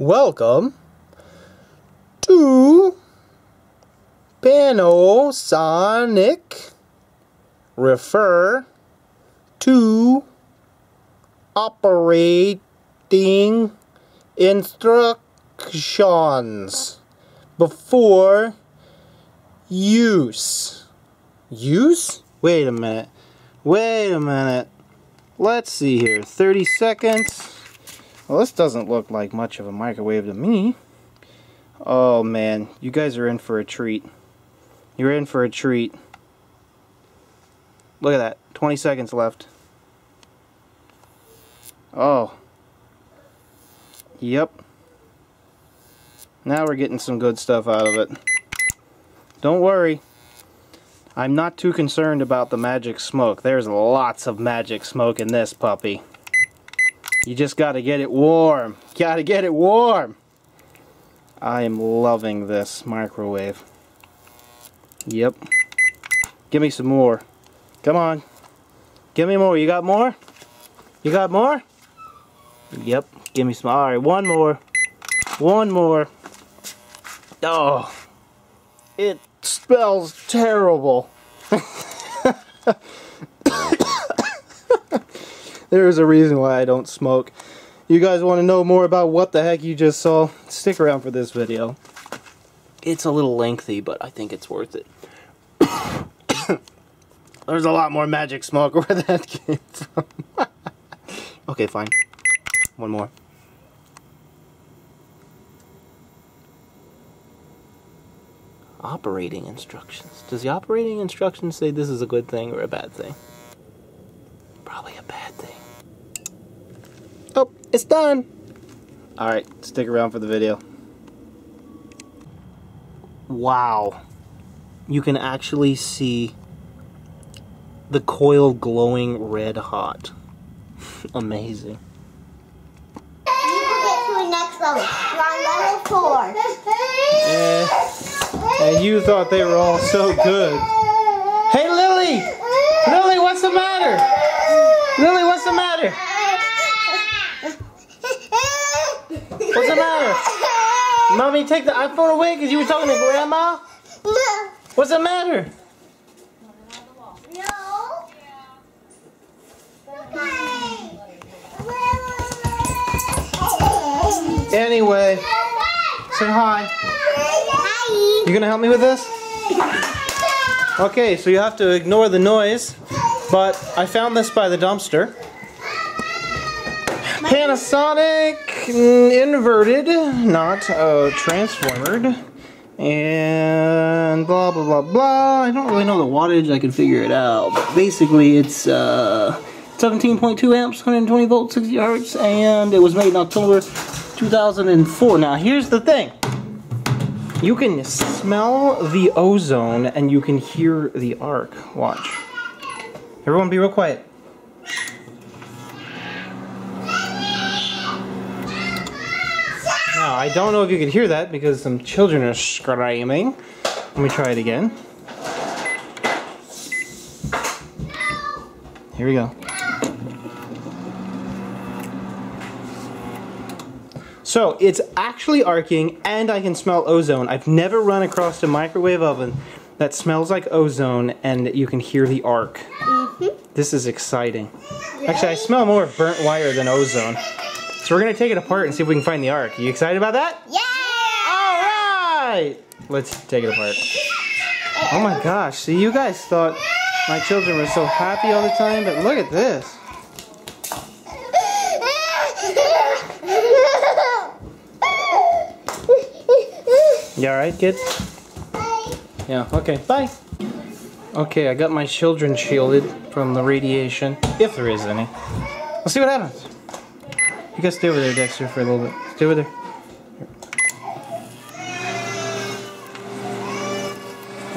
Welcome to Panasonic refer to operating instructions before use. Use? Wait a minute. Wait a minute. Let's see here. 30 seconds. Well, this doesn't look like much of a microwave to me. Oh man, you guys are in for a treat. You're in for a treat. Look at that. 20 seconds left. Oh. Yep. Now we're getting some good stuff out of it. Don't worry. I'm not too concerned about the magic smoke. There's lots of magic smoke in this puppy. You just gotta get it warm. Gotta get it warm. I am loving this microwave. Yep. Give me some more. Come on. Give me more. You got more? You got more? Yep. Give me some. Alright, one more. One more. Oh. It smells terrible. There's a reason why I don't smoke. You guys want to know more about what the heck you just saw? Stick around for this video. It's a little lengthy, but I think it's worth it. There's a lot more magic smoke where that came from. okay, fine. One more. Operating instructions. Does the operating instructions say this is a good thing or a bad thing? Probably a bad thing. It's done! Alright, stick around for the video. Wow. You can actually see the coil glowing red hot. Amazing. You get to the next level. Level four. Eh, and you thought they were all so good. Hey, Lily! Lily, what's the matter? Lily, what's the matter? What's the matter? Mommy, take the iPhone away because you were talking to Grandma? What's the matter? No. Anyway, say hi. Hi. You gonna help me with this? Okay, so you have to ignore the noise, but I found this by the dumpster. Panasonic inverted, not uh, transformed, and blah blah blah blah. I don't really know the wattage. I can figure it out, but basically it's uh, 17.2 amps, 120 volts, 60 hertz, and it was made in October 2004. Now here's the thing. You can smell the ozone and you can hear the arc. Watch. Everyone be real quiet. I don't know if you could hear that because some children are screaming. Let me try it again. Here we go. So it's actually arcing and I can smell ozone. I've never run across a microwave oven that smells like ozone and you can hear the arc. Mm-hmm. This is exciting. Actually, I smell more burnt wire than ozone. So we're gonna take it apart and see if we can find the arc. You excited about that? Yeah. Alright! Let's take it apart. Oh my gosh, see you guys thought my children were so happy all the time, but look at this. You alright, kids? Bye. Yeah, okay, bye. Okay, I got my children shielded from the radiation, if there is any. Let's see what happens. You guys stay over there, Dexter, for a little bit. Stay over there.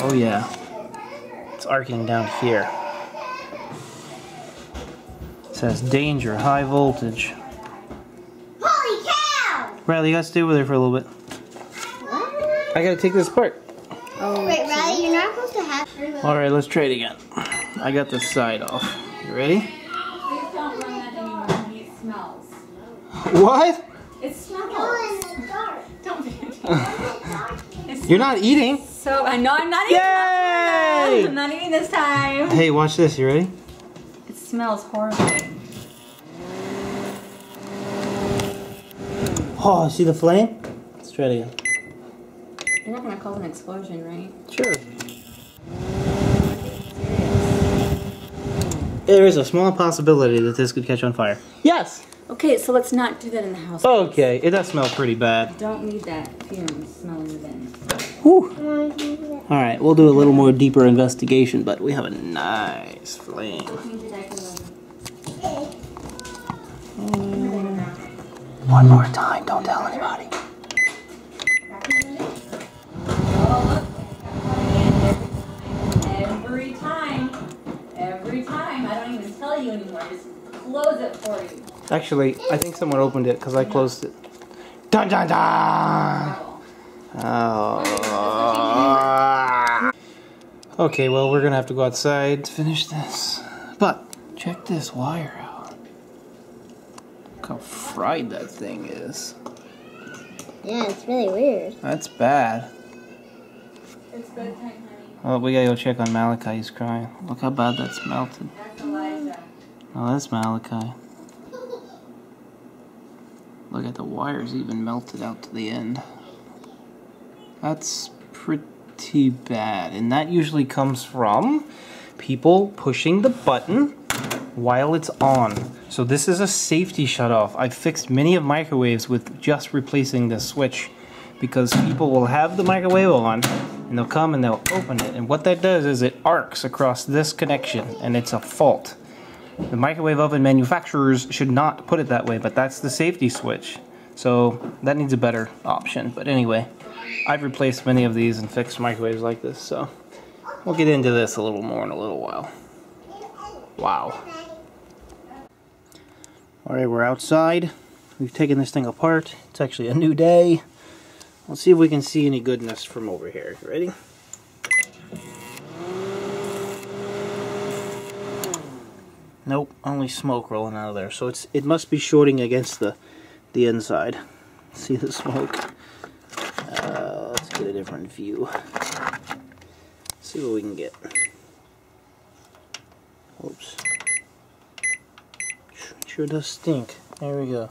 Oh yeah. It's arcing down here. It says danger, high voltage. Holy cow! Riley, you gotta stay over there for a little bit. I gotta take this apart. Oh, Wait, Riley, you're not supposed to have. Alright, let's try it again. I got the side off. You ready? Please don't run that anymore. It smells. What? It smells. You're not eating. So I know I'm not eating. Yay! I'm not eating this time. Hey, watch this. You ready? It smells horrible. Oh, see the flame? Let's try it again. You're not gonna cause an explosion, right? Sure. There is a small possibility that this could catch on fire. Yes. Okay, so let's not do that in the house. Okay, it does smell pretty bad. Don't need that fume smelling within. Whew. All right, we'll do a little more deeper investigation, but we have a nice flame. One more time, don't tell anybody. Every time. Every time. I don't even tell you anymore. Just close it for you. Actually, I think someone opened it because I closed it. Dun dun dun! Oh. Okay, well, we're gonna have to go outside to finish this. But, check this wire out. Look how fried that thing is. Yeah, it's really weird. That's bad. It's good time, honey. Oh, we gotta go check on Malachi. He's crying. Look how bad that's melted. Oh, that's Malachi. Look at the wires even melted out to the end. That's pretty bad. And that usually comes from people pushing the button while it's on. So this is a safety shutoff. I've fixed many of microwaves with just replacing the switch because people will have the microwave on and they'll come and they'll open it. And what that does is it arcs across this connection and it's a fault. The microwave oven manufacturers should not put it that way, but that's the safety switch. So that needs a better option. But anyway, I've replaced many of these and fixed microwaves like this, so we'll get into this a little more in a little while. Wow. Alright, we're outside. We've taken this thing apart. It's actually a new day. Let's see if we can see any goodness from over here. Ready? Nope, only smoke rolling out of there. So it's it must be shorting against the the inside. See the smoke? Uh, let's get a different view. See what we can get. Oops. Sure does stink. There we go.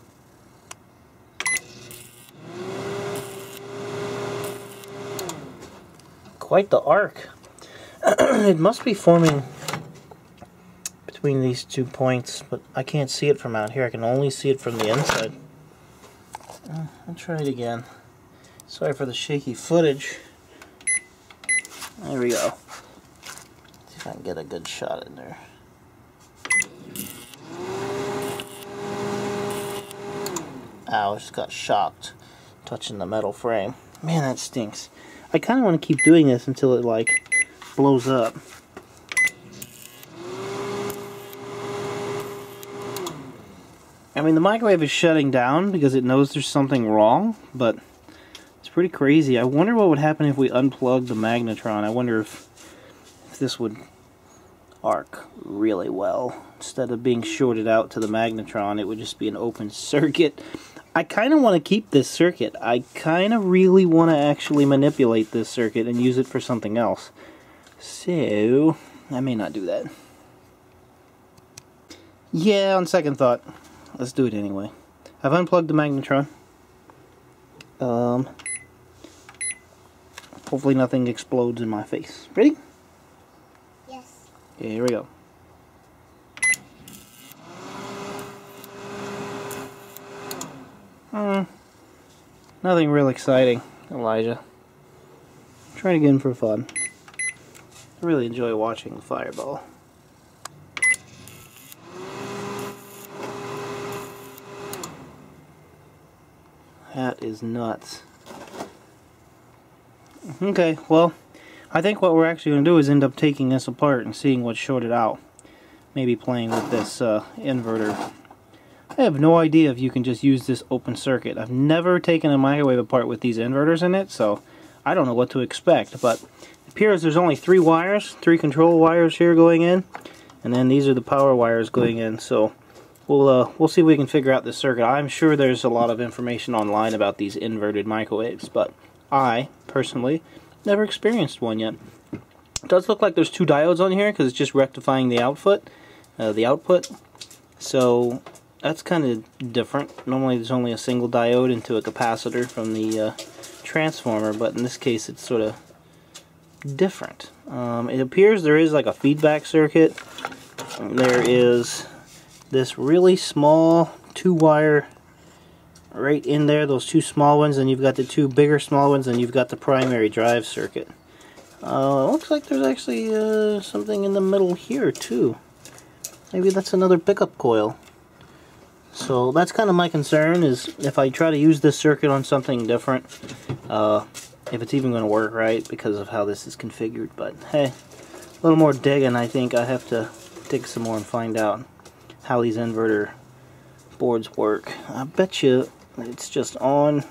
Quite the arc. it must be forming between these two points, but I can't see it from out here. I can only see it from the inside. Uh, I'll try it again. Sorry for the shaky footage. There we go. See if I can get a good shot in there. Ow, I just got shocked touching the metal frame. Man, that stinks. I kind of want to keep doing this until it, like, blows up. I mean, the microwave is shutting down because it knows there's something wrong, but it's pretty crazy. I wonder what would happen if we unplugged the magnetron. I wonder if, if this would arc really well. Instead of being shorted out to the magnetron, it would just be an open circuit. I kind of want to keep this circuit. I kind of really want to actually manipulate this circuit and use it for something else. So, I may not do that. Yeah, on second thought, let's do it anyway. I've unplugged the magnetron. Um, hopefully nothing explodes in my face. Ready? Yes. Okay, here we go. Hmm. Nothing real exciting, Elijah. Trying again for fun. I really enjoy watching the fireball. That is nuts. Okay, well, I think what we're actually going to do is end up taking this apart and seeing what's shorted out. Maybe playing with this uh, inverter. I have no idea if you can just use this open circuit. I've never taken a microwave apart with these inverters in it, so I don't know what to expect. But it appears there's only three wires, three control wires here going in, and then these are the power wires going in. So we'll uh, we'll see if we can figure out this circuit. I'm sure there's a lot of information online about these inverted microwaves, but I personally never experienced one yet. It does look like there's two diodes on here because it's just rectifying the output, uh, the output. So that's kind of different. Normally there's only a single diode into a capacitor from the uh, transformer, but in this case it's sort of different. Um, it appears there is like a feedback circuit. There is this really small two wire right in there, those two small ones, and you've got the two bigger small ones, and you've got the primary drive circuit. Uh, looks like there's actually uh, something in the middle here too. Maybe that's another pickup coil. So that's kind of my concern is if I try to use this circuit on something different, uh, if it's even going to work right because of how this is configured. But hey, a little more digging. I think I have to dig some more and find out how these inverter boards work. I bet you it's just on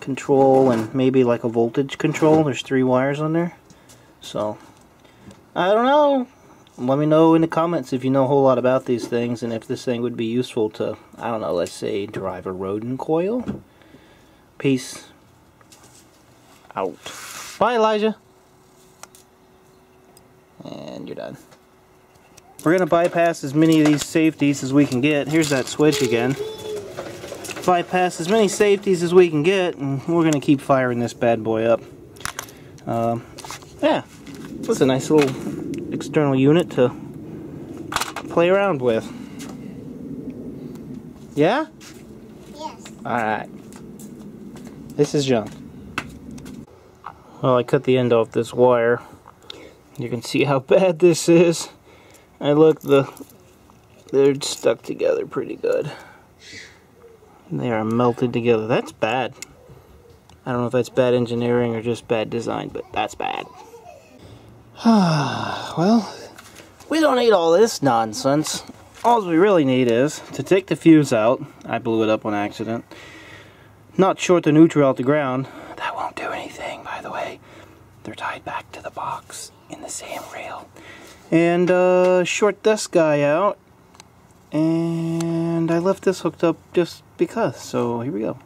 control and maybe like a voltage control. There's three wires on there. So, I don't know. Let me know in the comments if you know a whole lot about these things and if this thing would be useful to, I don't know, let's say drive a Rodin coil. Peace out. Bye, Elijah. And you're done. We're going to bypass as many of these safeties as we can get. Here's that switch again. Bypass as many safeties as we can get, and we're going to keep firing this bad boy up. Um, yeah, it's a nice little external unit to play around with. Yeah? Yes. Alright. This is junk. Well, I cut the end off this wire. You can see how bad this is. I look, the they're stuck together pretty good. They are melted together. That's bad. I don't know if that's bad engineering or just bad design, but that's bad. well, we don't need all this nonsense. All we really need is to take the fuse out. I blew it up on accident. Not short the neutral out the ground. That won't do anything, by the way. They're tied back to the box in the same rail. And uh, short this guy out. And I left this hooked up just because. So here we go.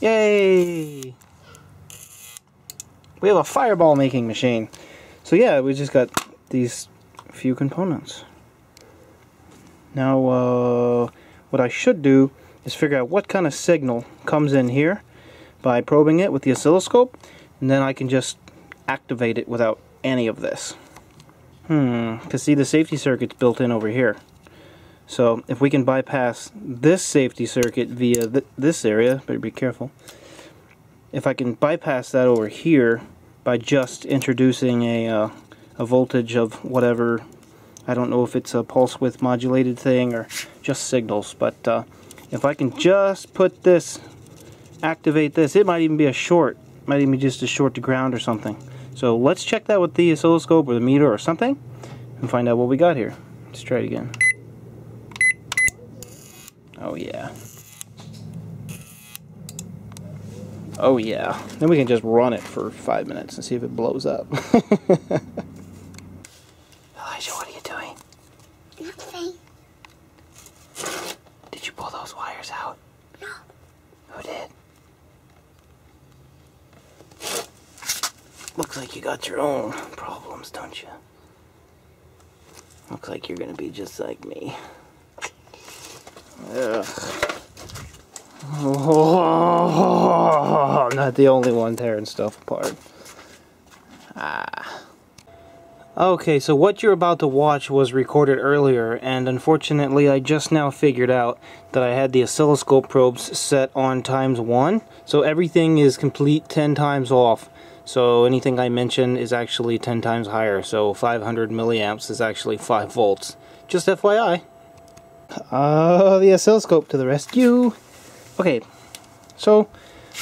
Yay! We have a fireball making machine. So yeah, we just got these few components. Now, uh, what I should do is figure out what kind of signal comes in here by probing it with the oscilloscope, and then I can just activate it without any of this. Hmm, because see the safety circuit's built in over here. So if we can bypass this safety circuit via th this area, better be careful. If I can bypass that over here by just introducing a, uh, a voltage of whatever, I don't know if it's a pulse width modulated thing or just signals, but uh, if I can just put this, activate this, it might even be a short, might even be just a short to ground or something. So let's check that with the oscilloscope or the meter or something and find out what we got here. Let's try it again. Oh yeah. Oh yeah. Then we can just run it for five minutes and see if it blows up. Elijah, what are you doing? Nothing. Did you pull those wires out? No. Who did? Looks like you got your own problems, don't you? Looks like you're gonna be just like me. Ugh. Oh, I'm not the only one tearing stuff apart. Ah. Okay, so what you're about to watch was recorded earlier, and unfortunately I just now figured out that I had the oscilloscope probes set on times 1, so everything is complete 10 times off. So anything I mention is actually 10 times higher, so 500 milliamps is actually 5 volts. Just FYI. Uh, the oscilloscope to the rescue. Okay, so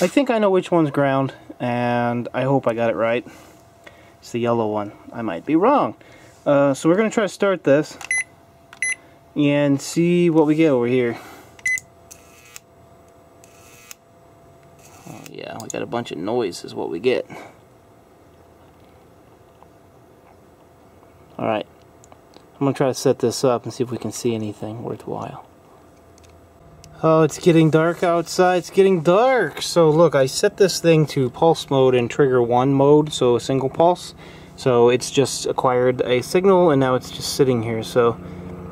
I think I know which one's ground, and I hope I got it right. It's the yellow one. I might be wrong. Uh, so we're going to try to start this and see what we get over here. Oh yeah, we got a bunch of noise is what we get. Alright. I'm gonna try to set this up and see if we can see anything worthwhile. Oh, it's getting dark outside. It's getting dark. So look, I set this thing to pulse mode and trigger one mode, so a single pulse. So it's just acquired a signal and now it's just sitting here. So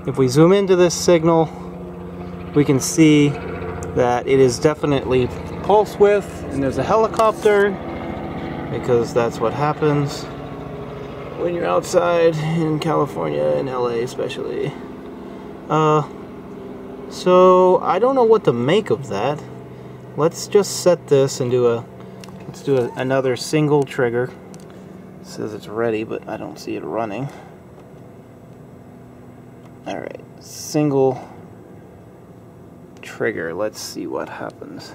if we zoom into this signal, we can see that it is definitely pulse width and there's a helicopter because that's what happens when you're outside in California and LA especially. Uh, so I don't know what to make of that. Let's just set this and do a let's do a, another single trigger. It says it's ready, but I don't see it running. All right, single trigger. Let's see what happens.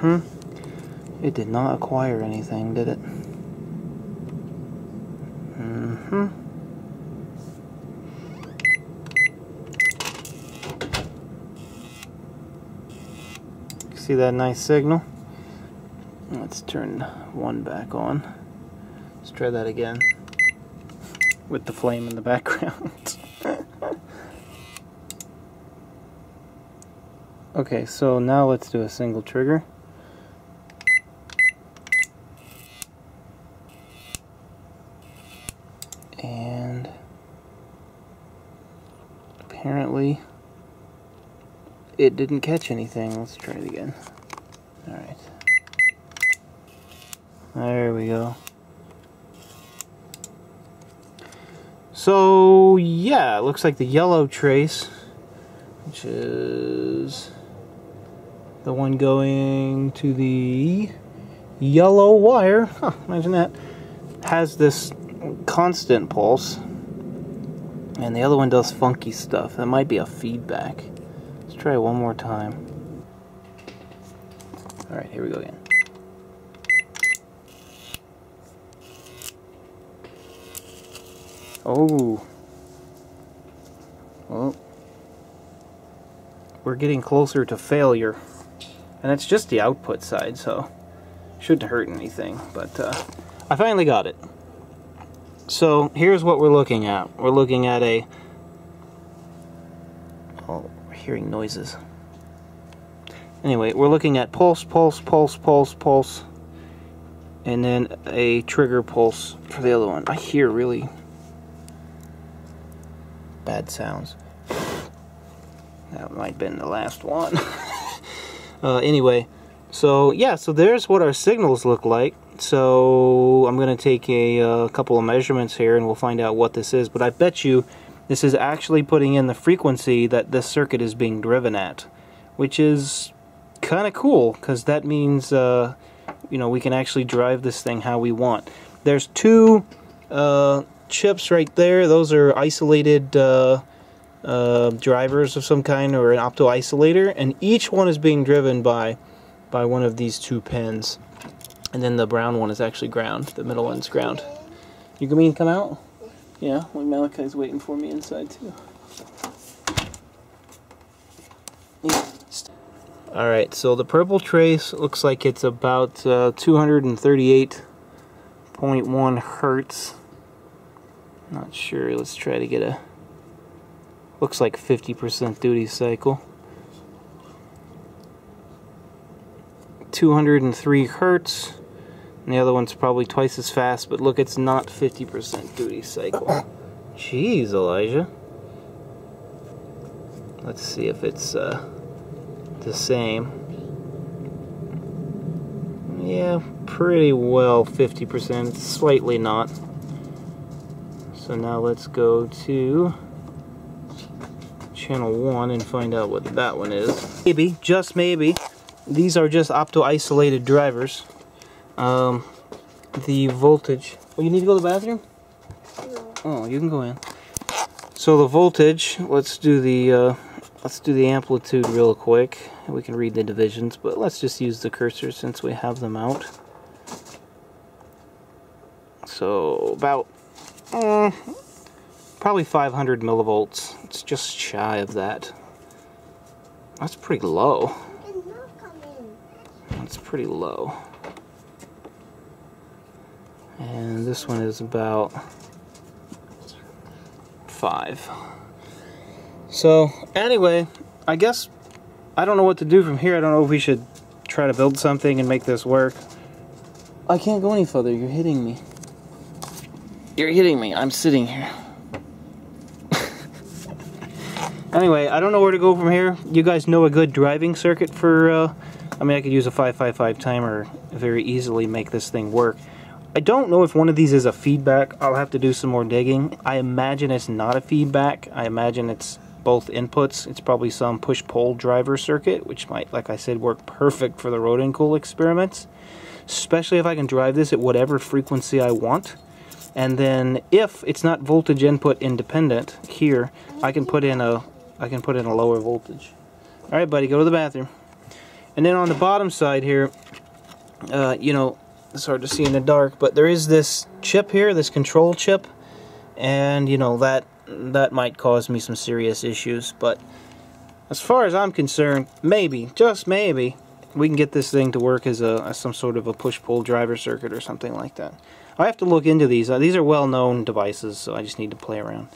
Mm-hmm. It did not acquire anything, did it? Mm-hmm. See that nice signal? Let's turn one back on. Let's try that again. With the flame in the background. okay, so now let's do a single trigger. And apparently it didn't catch anything. Let's try it again. Alright. There we go. So, yeah, it looks like the yellow trace, which is the one going to the yellow wire, huh, imagine that, has this constant pulse, and the other one does funky stuff. That might be a feedback. Try it one more time. Alright, here we go again. Oh. Well. We're getting closer to failure. And it's just the output side, so shouldn't hurt anything. But uh, I finally got it. So here's what we're looking at. We're looking at a... Hearing noises. Anyway, we're looking at pulse, pulse, pulse, pulse, pulse. And then a trigger pulse for the other one. I hear really bad sounds. That might have been the last one. uh, anyway, so yeah, so there's what our signals look like. So I'm going to take a, uh, couple of measurements here and we'll find out what this is. But I bet you this is actually putting in the frequency that this circuit is being driven at. Which is kind of cool because that means uh, you know we can actually drive this thing how we want. There's two uh, chips right there. Those are isolated uh, uh, drivers of some kind or an opto isolator, and each one is being driven by by one of these two pins. And then the brown one is actually ground. The middle one's ground. You can mean come out? Yeah, well, Malachi's waiting for me inside too. Alright, so the purple trace looks like it's about uh, 238.1 hertz. Not sure, let's try to get a... Looks like 50% duty cycle. 203 hertz. And the other one's probably twice as fast, but look, it's not 50% duty cycle. Jeez, Elijah. Let's see if it's uh, the same. Yeah, pretty well 50%, it's slightly not. So now let's go to channel 1 and find out what that one is. Maybe, just maybe, these are just opto-isolated drivers. Um, the voltage... Oh, you need to go to the bathroom? No. Oh, you can go in. So the voltage, let's do the uh, let's do the amplitude real quick. We can read the divisions, but let's just use the cursor since we have them out. So about uh, probably 500 millivolts. It's just shy of that. That's pretty low. It's. That's pretty low. And this one is about 5. So, anyway, I guess I don't know what to do from here. I don't know if we should try to build something and make this work. I can't go any further. You're hitting me. You're hitting me. I'm sitting here. anyway, I don't know where to go from here. You guys know a good driving circuit for, uh, I mean, I could use a 555 timer very easily make this thing work. I don't know if one of these is a feedback. I'll have to do some more digging. I imagine it's not a feedback. I imagine it's both inputs. It's probably some push-pull driver circuit, which might, like I said, work perfect for the Rodin coil experiments. Especially if I can drive this at whatever frequency I want. And then if it's not voltage input independent here, I can put in a I can put in a lower voltage. All right, buddy, go to the bathroom. And then on the bottom side here, uh, you know, it's hard to see in the dark, but there is this chip here, this control chip, and you know that that might cause me some serious issues. But as far as I'm concerned, maybe, just maybe, we can get this thing to work as a as some sort of a push-pull driver circuit or something like that. I have to look into these. Uh, these are well-known devices, so I just need to play around.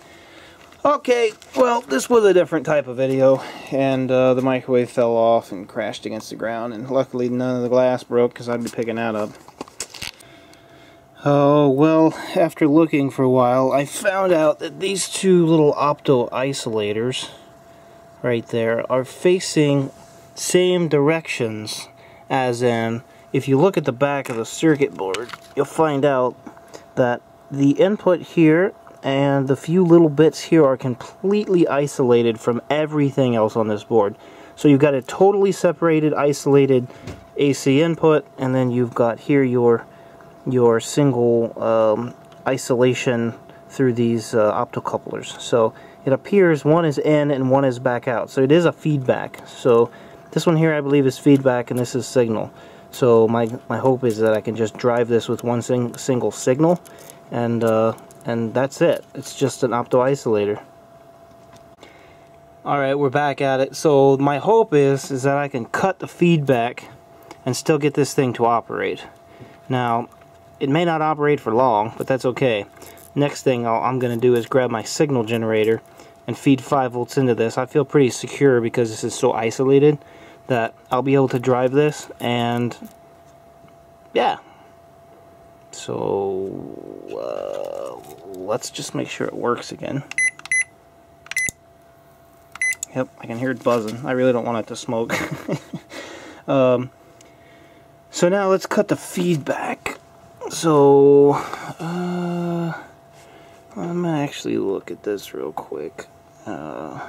Okay, well, this was a different type of video, and uh, the microwave fell off and crashed against the ground, and luckily none of the glass broke because I'd be picking that up. Oh, well, after looking for a while, I found out that these two little opto isolators right there are facing same directions as in if you look at the back of the circuit board, you'll find out that the input here and the few little bits here are completely isolated from everything else on this board. So you've got a totally separated, isolated AC input, and then you've got here your your single um, isolation through these uh, optocouplers. So it appears one is in and one is back out. So it is a feedback. So this one here I believe is feedback and this is signal. So my, my hope is that I can just drive this with one sing single signal and uh, and that's it. It's just an opto isolator. Alright, we're back at it. So my hope is is that I can cut the feedback and still get this thing to operate. Now, it may not operate for long, but that's okay. Next thing i am going to do is grab my signal generator and feed 5 volts into this. I feel pretty secure because this is so isolated that I'll be able to drive this and yeah. So uh, let's just make sure it works again. Yep, I can hear it buzzing. I really don't want it to smoke. um, so now let's cut the feedback so, uh, I'm gonna actually look at this real quick. Uh,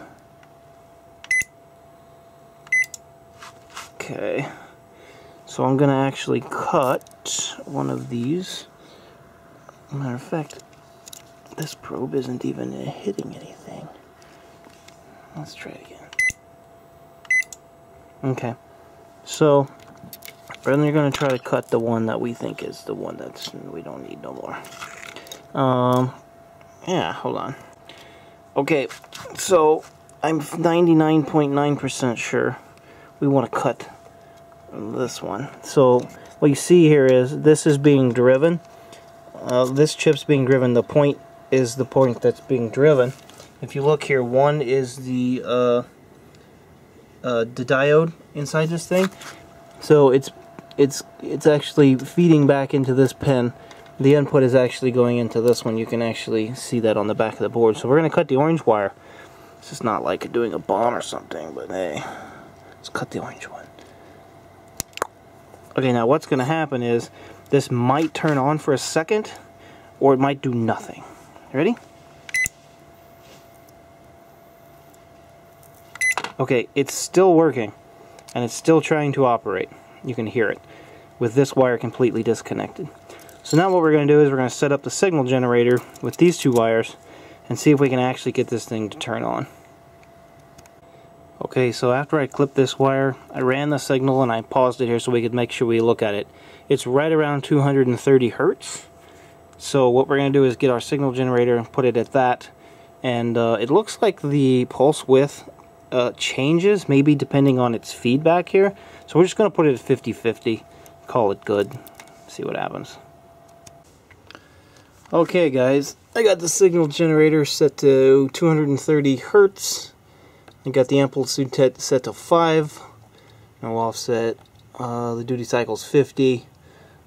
okay, so I'm gonna actually cut one of these. Matter of fact, this probe isn't even hitting anything. Let's try it again. Okay, so then you're going to try to cut the one that we think is the one that's we don't need no more. Um, yeah, hold on. Okay, so I'm 99.9% sure we want to cut this one. So what you see here is this is being driven. Uh, this chip's being driven. The point is the point that's being driven. If you look here, one is the uh, uh, the diode inside this thing. So it's it's it's actually feeding back into this pin. The input is actually going into this one. You can actually see that on the back of the board. So we're going to cut the orange wire. This is not like doing a bomb or something, but hey, let's cut the orange one. Okay, now what's going to happen is this might turn on for a second, or it might do nothing. Ready? Okay, it's still working, and it's still trying to operate you can hear it with this wire completely disconnected. So now what we're going to do is we're going to set up the signal generator with these two wires and see if we can actually get this thing to turn on. Okay, so after I clipped this wire, I ran the signal and I paused it here so we could make sure we look at it. It's right around 230 hertz. So what we're going to do is get our signal generator and put it at that. And uh, it looks like the pulse width uh, changes, maybe depending on its feedback here. So we're just going to put it at 50-50, call it good, see what happens. Okay guys, I got the signal generator set to 230 hertz. I got the amplitude set to 5. No offset. Uh, the duty cycle is 50.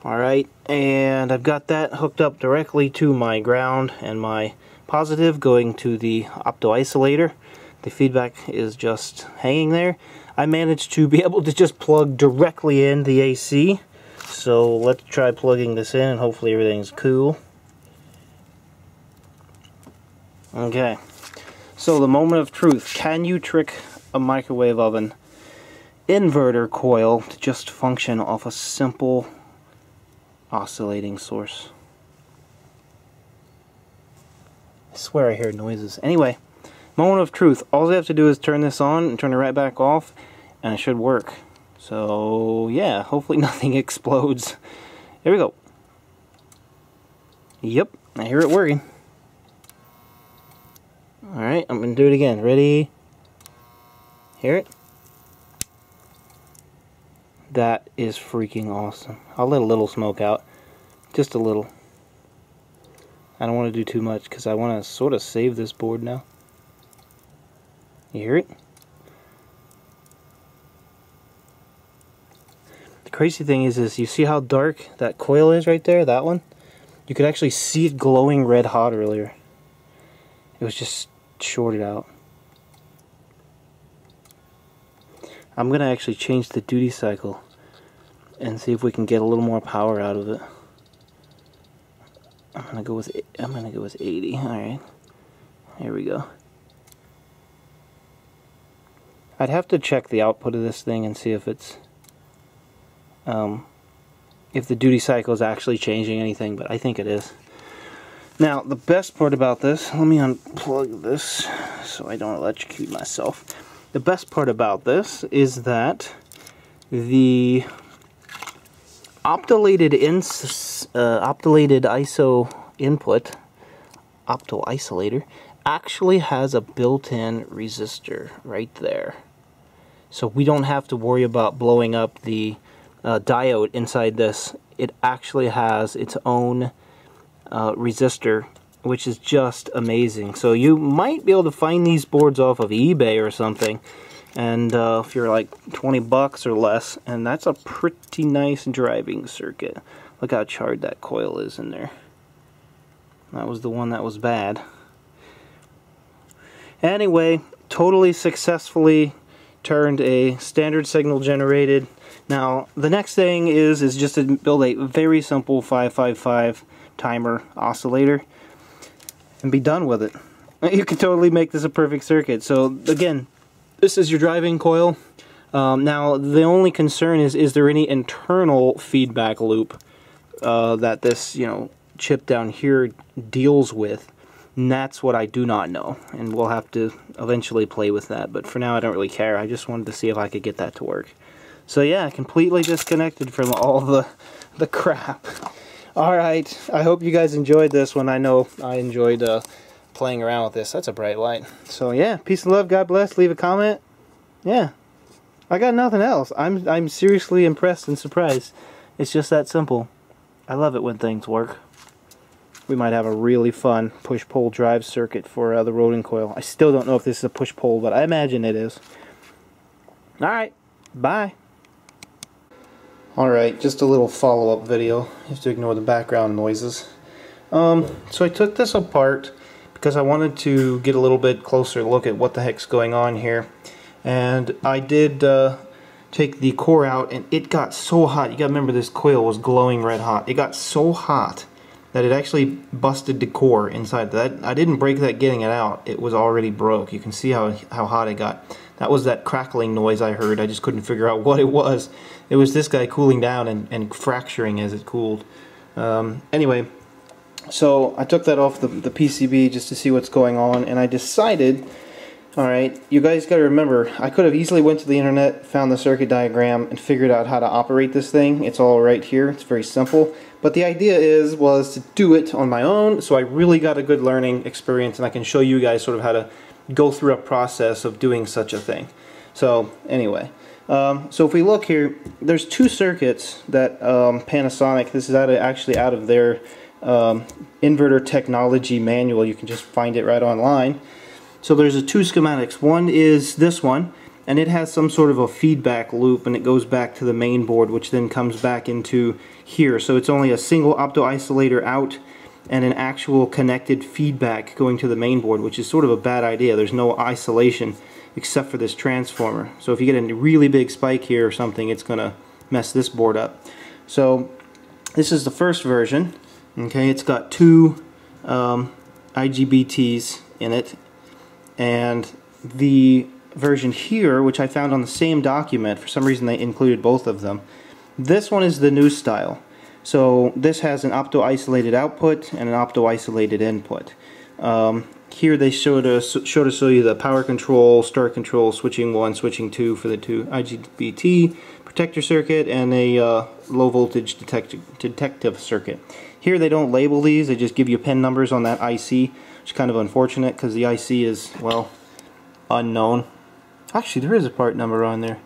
Alright, and I've got that hooked up directly to my ground and my positive going to the opto isolator. The feedback is just hanging there. I managed to be able to just plug directly in the AC. So let's try plugging this in and hopefully everything's cool. Okay, so the moment of truth. Can you trick a microwave oven inverter coil to just function off a simple oscillating source? I swear I hear noises. Anyway, moment of truth. All I have to do is turn this on and turn it right back off, and it should work. So, yeah, hopefully nothing explodes. Here we go. Yep, I hear it working. Alright, I'm going to do it again. Ready? Hear it? That is freaking awesome. I'll let a little smoke out. Just a little. I don't want to do too much because I want to sort of save this board now. You hear it? The crazy thing is, is you see how dark that coil is right there? That one? You could actually see it glowing red hot earlier. It was just shorted out. I'm going to actually change the duty cycle and see if we can get a little more power out of it. I'm gonna go with I'm gonna go with 80. All right, here we go. I'd have to check the output of this thing and see if it's um, if the duty cycle is actually changing anything, but I think it is. Now, the best part about this, let me unplug this so I don't electrocute myself. The best part about this is that the optolated, ins, uh, optolated ISO input, opto isolator, actually has a built-in resistor right there. So we don't have to worry about blowing up the uh, diode inside this. It actually has its own uh, resistor which is just amazing. So you might be able to find these boards off of eBay or something and uh, if you're like 20 bucks or less and that's a pretty nice driving circuit. Look how charred that coil is in there. That was the one that was bad. Anyway, totally successfully turned a standard signal generated. Now, the next thing is is just to build a very simple 555 timer oscillator and be done with it. You can totally make this a perfect circuit. So again, this is your driving coil. Um, now the only concern is, is there any internal feedback loop uh, that this, you know, chip down here deals with? And that's what I do not know. And we'll have to eventually play with that. But for now I don't really care. I just wanted to see if I could get that to work. So yeah, completely disconnected from all the, the crap. Alright, I hope you guys enjoyed this one. I know I enjoyed uh, playing around with this. That's a bright light. So yeah, peace and love, God bless, leave a comment. Yeah, I got nothing else. I'm, I'm seriously impressed and surprised. It's just that simple. I love it when things work. We might have a really fun push-pull drive circuit for uh, the Rodin coil. I still don't know if this is a push-pull, but I imagine it is. Alright, bye. Alright, just a little follow-up video. You have to ignore the background noises. Um, so I took this apart because I wanted to get a little bit closer look at what the heck's going on here. And I did uh, take the core out and it got so hot. You gotta remember this coil was glowing red hot. It got so hot that it actually busted the core inside that. I didn't break that getting it out. It was already broke. You can see how, how hot it got. That was that crackling noise I heard. I just couldn't figure out what it was. It was this guy cooling down and, and fracturing as it cooled. Um, anyway, so I took that off the, the PCB just to see what's going on, and I decided, alright, you guys got to remember, I could have easily went to the internet, found the circuit diagram, and figured out how to operate this thing. It's all right here. It's very simple. But the idea is was to do it on my own, so I really got a good learning experience, and I can show you guys sort of how to go through a process of doing such a thing. So anyway, um, so if we look here, there's two circuits that um, Panasonic, this is out of, actually out of their um, inverter technology manual. You can just find it right online. So there's a two schematics. One is this one, and it has some sort of a feedback loop, and it goes back to the main board, which then comes back into here. So it's only a single opto-isolator out and an actual connected feedback going to the main board, which is sort of a bad idea. There's no isolation except for this transformer. So if you get a really big spike here or something, it's going to mess this board up. So this is the first version. Okay, it's got two um, IGBTs in it, and the version here, which I found on the same document, for some reason they included both of them. This one is the new style. So this has an opto-isolated output and an opto-isolated input. Um, here they showed us showed to show you the power control, start control, switching one, switching two for the two IGBT protector circuit, and a uh, low voltage detect detective circuit. Here they don't label these; they just give you pin numbers on that IC, is kind of unfortunate because the IC is well unknown. Actually, there is a part number on there,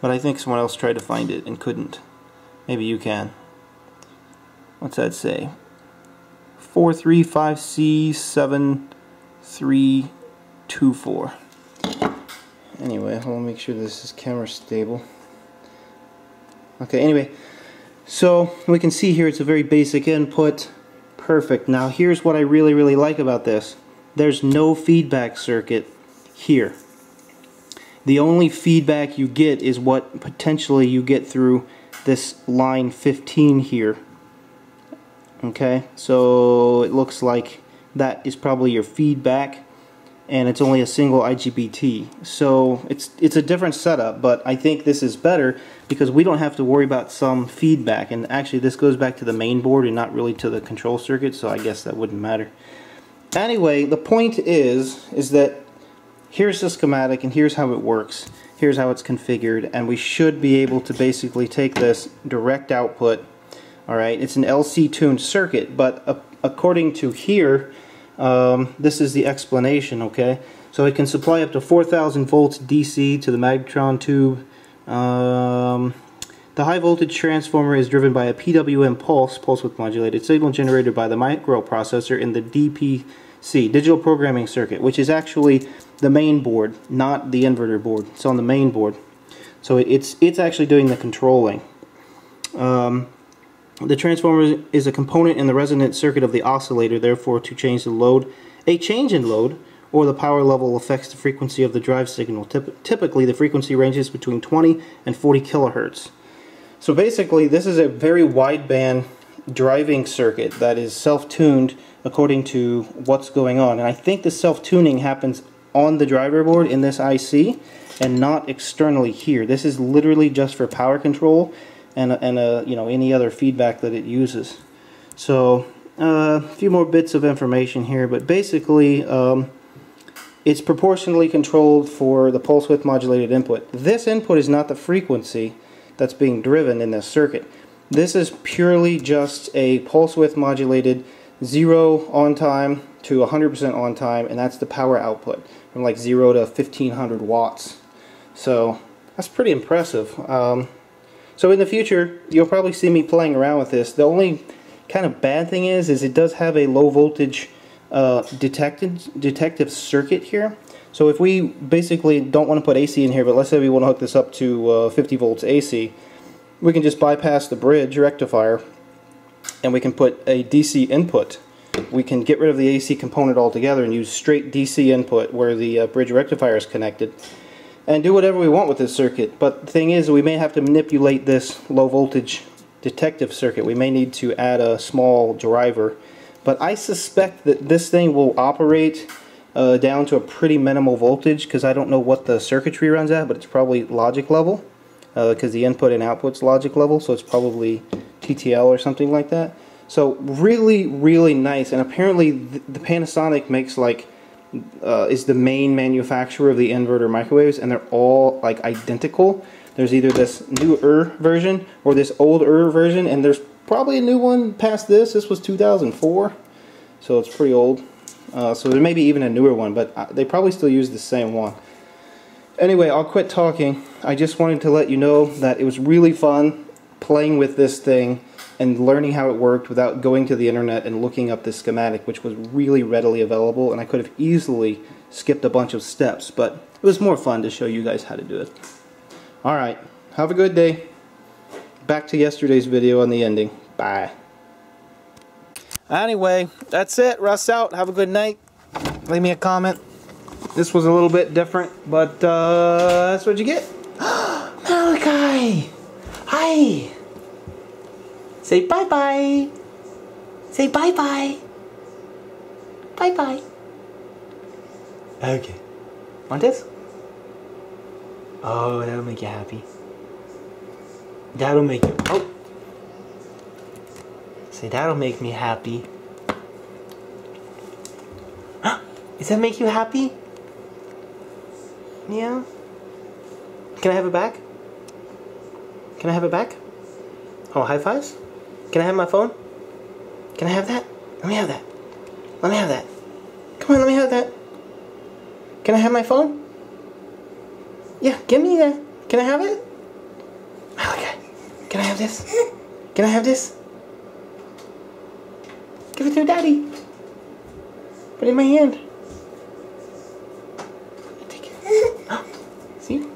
but I think someone else tried to find it and couldn't. Maybe you can. What's that say? 435C7324. Anyway, I'll make sure this is camera stable. Okay, anyway, so we can see here it's a very basic input. Perfect. Now here's what I really, really like about this. There's no feedback circuit here. The only feedback you get is what potentially you get through this line 15 here. Okay, so it looks like that is probably your feedback and it's only a single IGBT. So it's it's a different setup, but I think this is better because we don't have to worry about some feedback. And actually this goes back to the main board and not really to the control circuit, so I guess that wouldn't matter. Anyway, the point is is that here's the schematic and here's how it works. Here's how it's configured and we should be able to basically take this direct output alright it's an LC tuned circuit but uh, according to here um, this is the explanation okay so it can supply up to 4,000 volts DC to the magnetron tube um, the high voltage transformer is driven by a PWM pulse, pulse width modulated signal generated by the microprocessor in the DPC, digital programming circuit, which is actually the main board, not the inverter board. It's on the main board. So it's, it's actually doing the controlling. Um, the transformer is a component in the resonant circuit of the oscillator, therefore to change the load, a change in load or the power level affects the frequency of the drive signal. Typ typically the frequency ranges between 20 and 40 kilohertz. So basically this is a very wideband driving circuit that is self-tuned according to what's going on. And I think the self-tuning happens on the driver board in this IC and not externally here. This is literally just for power control and, and uh, you know any other feedback that it uses. So uh, a few more bits of information here, but basically um, it's proportionally controlled for the pulse width modulated input. This input is not the frequency that's being driven in this circuit. This is purely just a pulse width modulated zero on time to 100% on time and that's the power output from like 0 to 1500 watts so that's pretty impressive um, so in the future you'll probably see me playing around with this the only kind of bad thing is is it does have a low voltage uh, detected detective circuit here so if we basically don't want to put AC in here but let's say we want to hook this up to uh, 50 volts AC we can just bypass the bridge rectifier and we can put a DC input. We can get rid of the AC component altogether and use straight DC input where the uh, bridge rectifier is connected and do whatever we want with this circuit. But the thing is we may have to manipulate this low voltage detective circuit. We may need to add a small driver. But I suspect that this thing will operate uh, down to a pretty minimal voltage because I don't know what the circuitry runs at, but it's probably logic level because uh, the input and output's logic level, so it's probably TTL or something like that. So really, really nice. And apparently, the, the Panasonic makes like uh, is the main manufacturer of the inverter microwaves, and they're all like identical. There's either this newer version or this older version, and there's probably a new one past this. This was 2004, so it's pretty old. Uh, so there may be even a newer one, but uh, they probably still use the same one. Anyway, I'll quit talking. I just wanted to let you know that it was really fun playing with this thing and learning how it worked without going to the internet and looking up the schematic, which was really readily available, and I could have easily skipped a bunch of steps, but it was more fun to show you guys how to do it. Alright, have a good day. Back to yesterday's video on the ending. Bye. Anyway, that's it. Russ out. Have a good night. Leave me a comment. This was a little bit different, but uh, that's what you get. Malachi! Hi! Say bye-bye. Say bye-bye. Bye-bye. Okay. Want this? Oh, that'll make you happy. That'll make you... Oh! That'll make me happy. Does that make you happy? Yeah? Can I have it back? Can I have it back? Oh, high fives? Can I have my phone? Can I have that? Let me have that. Let me have that. Come on, let me have that. Can I have my phone? Yeah, give me that. Can I have it? Okay. Can I have this? Can I have this? Give it to daddy. Put it in my hand. Take it. See?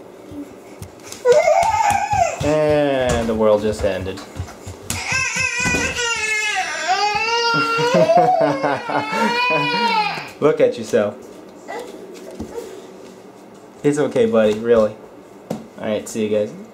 And the world just ended. Look at yourself. It's okay, buddy, really. Alright, see you guys.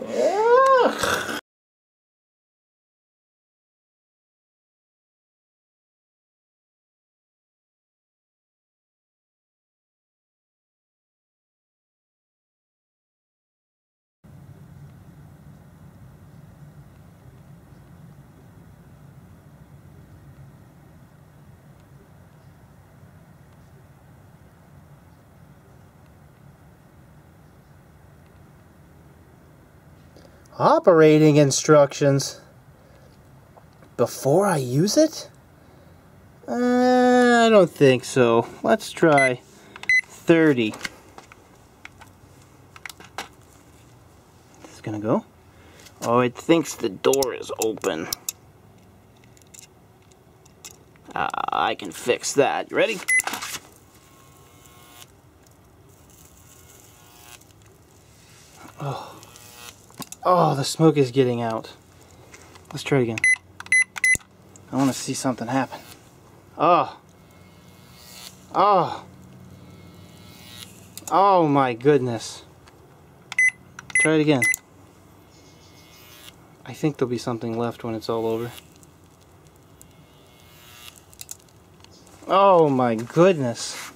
Operating instructions. Before I use it? Uh, I don't think so. Let's try 30. This is gonna go. Oh, it thinks the door is open. Uh, I can fix that. Ready? Oh, the smoke is getting out. Let's try it again. I want to see something happen. Oh. Oh. Oh my goodness. Try it again. I think there'll be something left when it's all over. Oh my goodness.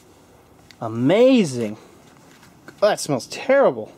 Amazing. Oh, that smells terrible.